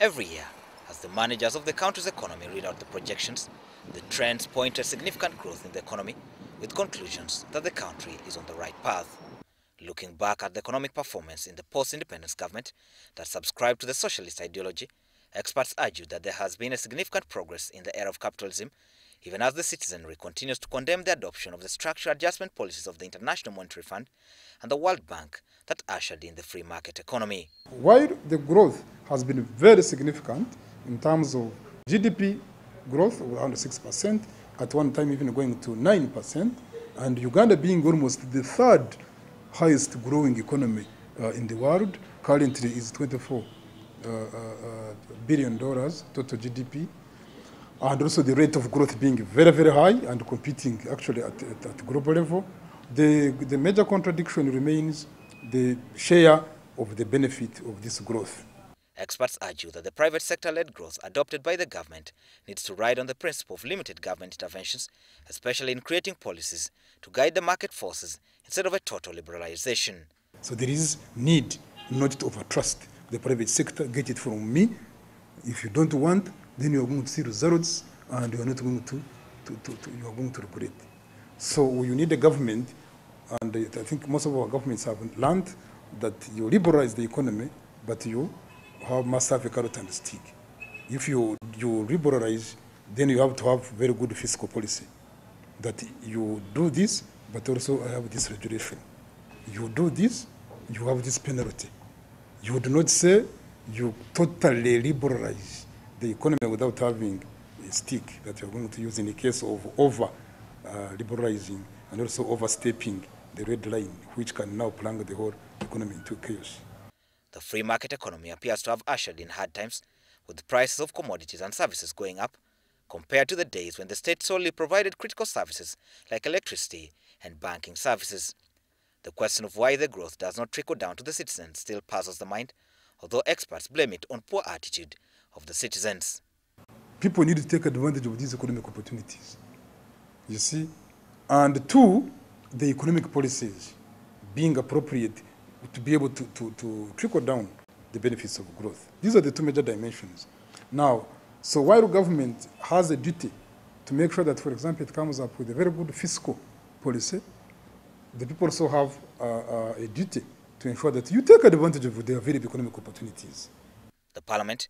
Every year, as the managers of the country's economy read out the projections, the trends point to a significant growth in the economy, with conclusions that the country is on the right path. Looking back at the economic performance in the post-independence government that subscribed to the socialist ideology, experts argue that there has been a significant progress in the era of capitalism, even as the citizenry continues to condemn the adoption of the structural adjustment policies of the International Monetary Fund and the World Bank that ushered in the free market economy. While the growth has been very significant in terms of GDP growth of around 6%, at one time even going to 9%, and Uganda being almost the third highest growing economy uh, in the world, currently is 24 uh, uh, billion dollars total GDP, and also the rate of growth being very, very high and competing actually at, at, at global level. The, the major contradiction remains the share of the benefit of this growth. Experts argue that the private sector-led growth adopted by the government needs to ride on the principle of limited government interventions, especially in creating policies to guide the market forces instead of a total liberalization. So there is need not to overtrust the private sector, get it from me. If you don't want, then you are going to see results and you are not going to, to, to, to you are going to regret. So you need a government, and I think most of our governments have learned that you liberalize the economy, but you have must have a carrot and a stick. If you, you liberalize, then you have to have very good fiscal policy. That you do this, but also I have this regulation. You do this, you have this penalty. You do not say you totally liberalize the economy without having a stick that you're going to use in the case of over uh, liberalizing and also overstepping the red line, which can now plunge the whole economy into chaos. The free market economy appears to have ushered in hard times, with prices of commodities and services going up, compared to the days when the state solely provided critical services like electricity and banking services. The question of why the growth does not trickle down to the citizens still puzzles the mind, although experts blame it on poor attitude of the citizens. People need to take advantage of these economic opportunities, you see. And two, the economic policies being appropriate to be able to, to, to trickle down the benefits of growth. These are the two major dimensions. Now, so while government has a duty to make sure that, for example, it comes up with a very good fiscal policy, the people also have uh, uh, a duty to ensure that you take advantage of the available economic opportunities. The parliament